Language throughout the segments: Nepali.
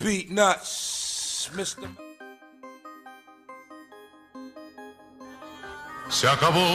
Beat nuts, Mr. Se acabou.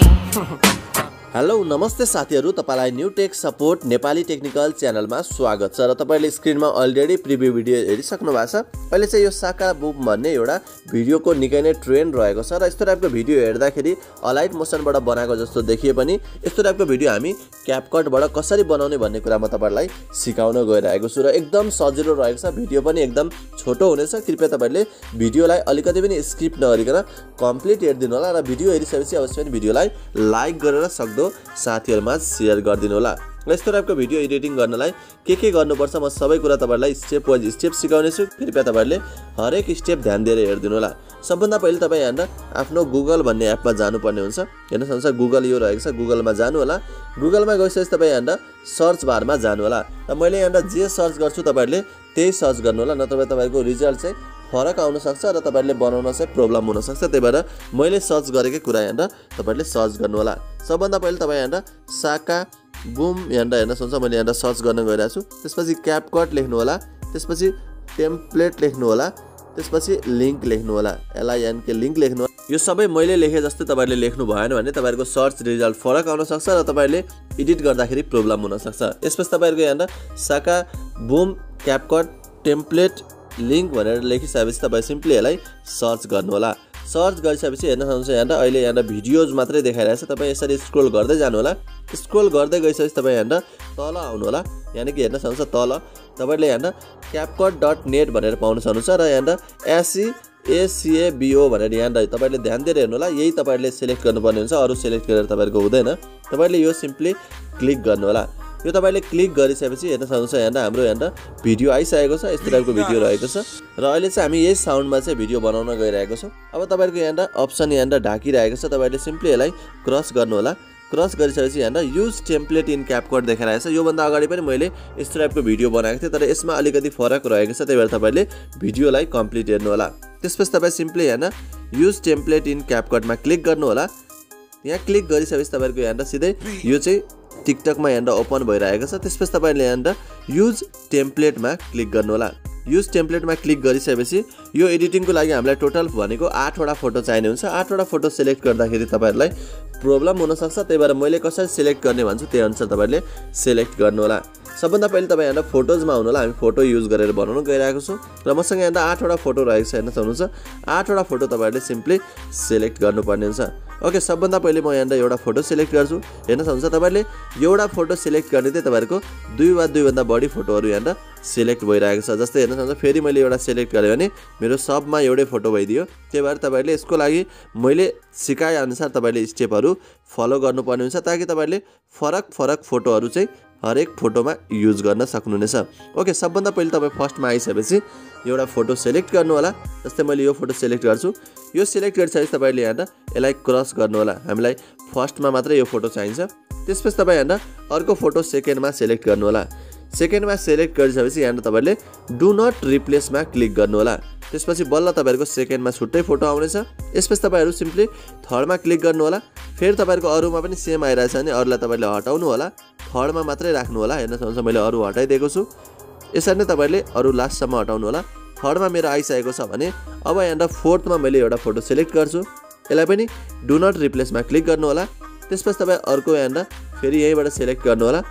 Hello नमस्ते साथीहरू तपाईँलाई new tech support Nepali technical च्यानलमा स्वागत छ र तपाईँले स्क्रिनमा अलरेडी प्रिभ्यू भिडियो हेरिसक्नु भएको छ। अहिले चाहिँ यो साका बुम भन्ने एउटा भिडियोको निकै नै ट्रेन्ड रहेको छ र यस्तो टाइपको भिडियो हेर्दाखेरि अलाइट मोसनबाट बनाएको जस्तो देखिए पनि यस्तो टाइपको भिडियो हामी क्यापकटबाट कसरी बनाउने भन्ने कुरा म तपाईँहरूलाई सिकाउन गइरहेको छु र एकदम सजिलो रहेको छ। भिडियो पनि एकदम छोटो हुनेछ कृपया तपाईँहरूले भिडियोलाई अलिकति पनि स्किप नगरिकन कम्प्लिट हेरिदिनु होला र भिडियो हेरिसकेपछि अवश्य पनि भिडियोलाई लाइक गरेर सक्दो साथीहरूमा सेयर गरिदिनु होला। र यस्तो टाइपको भिडियो एडिटिङ गर्नलाई के के गर्नुपर्छ म सबै कुरा तपाईँहरूलाई स्टेप वाइज स्टेप सिकाउनेछु। कृपया तपाईँहरूले हरेक स्टेप ध्यान दिएर हेरिदिनु होला। सबभन्दा पहिले तपाईँ यहाँनिर आफ्नो गुगल भन्ने एपमा जानुपर्ने हुन्छ। हेर्नुहोस् हुन्छ गुगल यो रहेको छ गुगलमा जानु होला। गुगलमा गइसकेपछि तपाईँ यहाँनिर सर्च बारमा जानु होला। र मैले यहाँनिर जे सर्च गर्छु तपाईँहरूले त्यही सर्च गर्नु होला। नत्र तपाईँको रिजल्ट चाहिँ फरक आउन सक्छ र तपाईँहरूले बनाउन चाहिँ प्रब्लम हुनसक्छ त्यही भएर मैले सर्च गरेकै कुरा यहाँनिर तपाईँहरूले सर्च गर्नु होला सबभन्दा पहिले तपाईँ यहाँनिर साका, बुम यहाँनिर हेर्न सक्छ मैले यहाँनिर सर्च गर्न गइरहेको छु। त्यसपछि क्यापकट लेख्नु होला त्यसपछि टेम्प्लेट लेख्नु होला त्यसपछि लिङ्क लेख्नु होला एलआइएनके लिङ्क लेख्नु यो सबै मैले लेखेँ जस्तै तपाईँहरूले लेख्नु भएन सर्च रिज़ल्ट फरक आउन सक्छ र तपाईँहरूले एडिट गर्दाखेरि प्रब्लम हुनसक्छ यसपछि तपाईँहरूको यहाँनिर साका, बुम क्यापकट टेम्प्लेट लिङ्क भनेर लेखिसकेपछि तपाईँ सिम्पली यसलाई सर्च गर्नुहोला। सर्च गरिसकेपछि हेर्न सक्नुहुन्छ यहाँनिर अहिले यहाँनिर भिडियोज मात्रै देखाइरहेको छ तपाईँ यसरी स्क्रोल गर्दै जानु होला स्क्रोल गर्दै गइसकेपछि तपाईँ यहाँनिर तल आउनु होला यानि कि हेर्न सक्नुहुन्छ तल। तपाईँले यहाँनिर क्यापकट डट नेट भनेर पाउन सक्नुहुन्छ र यहाँनिर एससी एसिएबिओ भनेर यहाँनिर तपाईँले ध्यान दिएर हेर्नु होला यही तपाईँहरूले सेलेक्ट गर्नुपर्ने हुन्छ। अरू सेलेक्ट गरेर तपाईँहरूको हुँदैन। तपाईँले यो सिम्पली क्लिक गर्नु होला यो तपाईँले क्लिक गरिसकेपछि हेर्न सक्नुहुन्छ यहाँनिर हाम्रो यहाँनिर भिडियो आइसकेको छ यस्तो टाइपको भिडियो रहेको छ। र अहिले चाहिँ हामी यही साउन्डमा चाहिँ भिडियो बनाउन गइरहेको छौँ। अब तपाईँहरूको यहाँनिर अप्सन यहाँनिर ढाकिरहेको छ तपाईँले सिम्पली यसलाई क्रस गर्नु होला क्रस गरिसकेपछि यहाँनिर युज टेम्प्लेट इन क्यापकट देखाइरहेको छ। योभन्दा अगाडि पनि मैले यस्तो टाइपको भिडियो बनाएको थिएँ तर यसमा अलिकति फरक रहेको छ त्यही भएर तपाईँले भिडियोलाई कम्प्लिट हेर्नु होला त्यसपछि तपाईँ सिम्पली यहाँनिर युज टेम्प्लेट इन क्यापकटमा क्लिक गर्नु होला यहाँ क्लिक गरिसकेपछि तपाईँहरूको यहाँनिर सिधै यो चाहिँ टिकटकमा यहाँनिर ओपन भइरहेको छ। त्यसपछि तपाईँले यहाँनिर युज टेम्प्लेटमा क्लिक गर्नु होला युज टेम्प्लेटमा क्लिक गरिसकेपछि यो एडिटिङको लागि हामीलाई टोटल भनेको आठवटा फोटो चाहिने हुन्छ। आठवटा फोटो सेलेक्ट गर्दाखेरि तपाईँहरूलाई प्रब्लम हुनसक्छ। त्यही भएर मैले कसरी सेलेक्ट गर्ने भन्छु त्यही अनुसार तपाईँहरूले सेलेक्ट गर्नु होला सबभन्दा पहिले तपाईँ यहाँनिर फोटोजमा आउनु होला हामी फोटो युज गरेर बनाउन गइरहेको छौँ। र मसँग यहाँनिर आठवटा फोटो रहेको छ हेर्न सक्नुहुन्छ आठवटा फोटो तपाईँहरूले सिम्पली सेलेक्ट गर्नुपर्ने हुन्छ। ओके सबभन्दा पहिले म यहाँनिर एउटा फोटो सेलेक्ट गर्छु। हेर्न सक्नुहुन्छ तपाईँले एउटा फोटो सेलेक्ट गर्ने चाहिँ तपाईँहरूको दुई वा दुईभन्दा बढी फोटोहरू यहाँनिर सेलेक्ट भइरहेको छ। जस्तै हेर्न सक्नुहुन्छ फेरि मैले एउटा सेलेक्ट गरेँ भने मेरो सबमा एउटै फोटो भइदियो। त्यही भएर तपाईँहरूले यसको लागि मैले सिकाएअनुसार तपाईँले स्टेपहरू फलो गर्नुपर्ने हुन्छ ताकि तपाईँहरूले फरक फरक फोटोहरू चाहिँ हरेक फोटोमा युज गर्न सक्नुहुनेछ। ओके सबभन्दा पहिले तपाईँ फर्स्टमा आइसकेपछि एउटा फोटो सेलेक्ट गर्नु होला जस्तै मैले यो फोटो सेलेक्ट गर्छु। यो सेलेक्ट गरिसकेपछि तपाईँले यहाँनिर यसलाई क्रस गर्नु होला हामीलाई फर्स्टमा मात्रै यो फोटो चाहिन्छ। त्यसपछि तपाईँ यहाँनिर अर्को फोटो सेकेन्डमा सेलेक्ट गर्नु होला सेकेन्डमा सेलेक्ट गरिसकेपछि यहाँनिर तपाईँले डु नट रिप्लेसमा क्लिक गर्नु होला त्यसपछि बल्ल तपाईँहरूको सेकेन्डमा छुट्टै फोटो आउनेछ। यसपछि तपाईँहरू सिम्पली थर्डमा क्लिक गर्नु होला फेरि तपाईँहरूको अरूमा पनि सेम आइरहेछ भने अरूलाई तपाईँले हटाउनु होला थर्डमा मात्रै राख्नु होला। हेर्न सक्नुहुन्छ मैले अरू हटाइदिएको छु। यसरी नै तपाईँले अरू लास्टसम्म हटाउनु होला। थर्डमा मेरो आइसकेको छ भने अब यहाँनिर फोर्थमा मैले एउटा फोटो सेलेक्ट गर्छु। यसलाई पनि डु नट रिप्लेसमा क्लिक गर्नु होला। त्यसपछि तपाईँ अर्को यहाँनिर फेरि यहीँबाट सेलेक्ट गर्नु होला।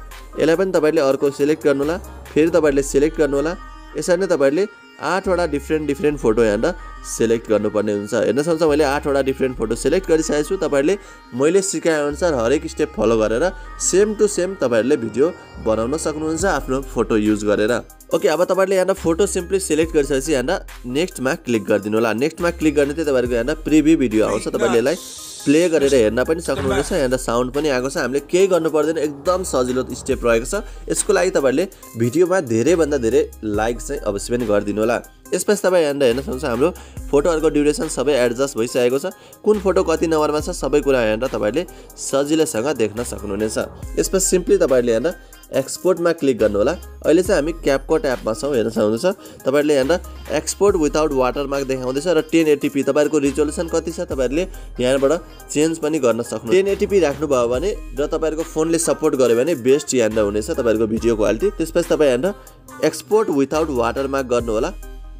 यसलाई पनि तपाईँले अर्को सेलेक्ट गर्नु होला। फेरि तपाईँले सेलेक्ट गर्नु होला। यसरी नै तपाईँले आठवटा डिफ्रेन्ट डिफ्रेन्ट फोटो यहाँनिर सेलेक्ट गर्नुपर्ने हुन्छ। हेर्न सक्छ मैले आठवटा डिफ्रेन्ट फोटो सेलेक्ट गरिसकेको छु। तपाईँहरूले मैले सिकाएअनुसार हरेक स्टेप फलो गरेर सेम टु सेम तपाईँहरूले भिडियो बनाउन सक्नुहुन्छ आफ्नो फोटो युज गरेर। ओके अब तपाईँहरूले यहाँनिर फोटो सिम्पली सेलेक्ट गरिसकेपछि यहाँनिर नेक्स्टमा क्लिक गरिदिनु होला। नेक्स्टमा क्लिक गर्ने चाहिँ तपाईँहरूको यहाँनिर प्रिभ्यू भिडियो आउँछ। तपाईँले यसलाई प्ले गरेर हेर्न पनि सक्नुहुनेछ यहाँनिर साउन्ड पनि आएको छ। हामीले केही गर्नु पर्दैन एकदम सजिलो स्टेप रहेको छ। यसको लागि तपाईँहरूले भिडियोमा धेरैभन्दा धेरै लाइक चाहिँ अवश्य पनि गरिदिनु होला। यसपछि तपाईँ यहाँनिर हेर्न सक्नुहुन्छ हाम्रो फोटोहरूको ड्युरेसन सबै एडजस्ट भइसकेको छ। कुन फोटो कति नम्बरमा छ सबै कुरा यहाँनिर तपाईँहरूले सजिलैसँग देख्न सक्नुहुनेछ। यसपछि सिम्पली तपाईँहरूले यहाँनिर एक्सपोर्टमा क्लिक गर्नु होला अहिले चाहिँ हामी क्यापकट एपमा छौँ हेर्न सक्नुहुन्छ तपाईँहरूले यहाँनिर एक्सपोर्ट विदाउट वाटरमार्क देखाउँदैछ र टेन एटिपी तपाईँहरूको रिजोल्युसन कति छ तपाईँहरूले यहाँबाट चेन्ज पनि गर्न सक्नु टेन एटिपी राख्नुभयो भने र तपाईँहरूको फोनले सपोर्ट गर्यो भने बेस्ट यहाँनिर हुनेछ तपाईँहरूको भिडियो क्वालिटी त्यसपछि तपाईँ यहाँनिर एक्सपोर्ट विदाउट वाटरमार्क गर्नु होला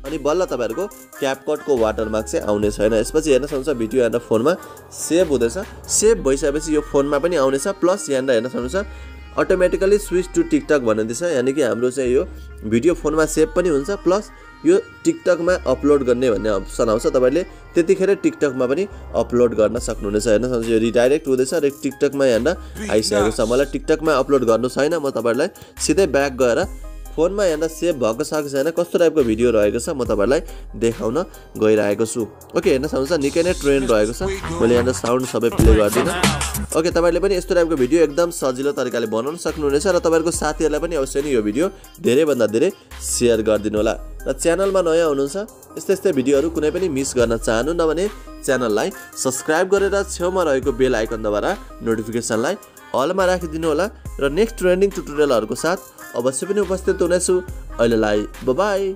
अनि बल्ल तपाईँहरूको क्यापकटको वाटरमार्क चाहिँ आउनेछ। होइन यसपछि हेर्न सक्नुहुन्छ भिडियो यहाँनिर फोनमा सेभ हुँदैछ। सेभ भइसकेपछि यो फोनमा पनि आउनेछ। प्लस यहाँनिर हेर्न सक्नुहुन्छ अटोमेटिकली स्विच टू टिकटक भन्दैछ यानि कि हाम्रो चाहिँ यो भिडियो फोनमा सेभ पनि हुन्छ, प्लस यो टिकटकमा अपलोड गर्ने भन्ने अप्सन आउँछ। तपाईँले त्यतिखेर टिकटकमा पनि अपलोड गर्न सक्नुहुनेछ। हेर्नुहोस् यो रिडाइरेक्ट हुँदैछ र टिकटकमा हेर्न आइसकेको छ। मलाई टिकटकमा अपलोड गर्नु छैन। म तपाईँहरूलाई सिधै ब्याक गएर फोनमा यहाँनिर सेभ भएको छ कि छैन कस्तो टाइपको भिडियो रहेको छ म तपाईँहरूलाई देखाउन गइरहेको छु। ओके हेर्न सक्नुहुन्छ निकै नै ट्रेन्ड रहेको छ। मैले यहाँनिर साउन्ड सबै प्ले गर्दिनँ। ओके तपाईँहरूले पनि यस्तो टाइपको भिडियो एकदम सजिलो तरिकाले बनाउन सक्नुहुनेछ र तपाईँहरूको साथीहरूलाई पनि अवश्य नै यो भिडियो धेरैभन्दा धेरै सेयर गरिदिनु होला। र च्यानलमा नयाँ हुनुहुन्छ यस्तै यस्तै भिडियोहरू कुनै पनि मिस गर्न चाहनुहुन्न भने च्यानललाई सब्सक्राइब गरेर छेउमा रहेको बेल आइकनद्वारा नोटिफिकेसनलाई अलमा राखिदिनु होला। र नेक्स्ट ट्रेन्डिङ ट्युटोरियलहरूको साथ अवश्य पनि उपस्थित हुनेछु। अहिलेलाई बाई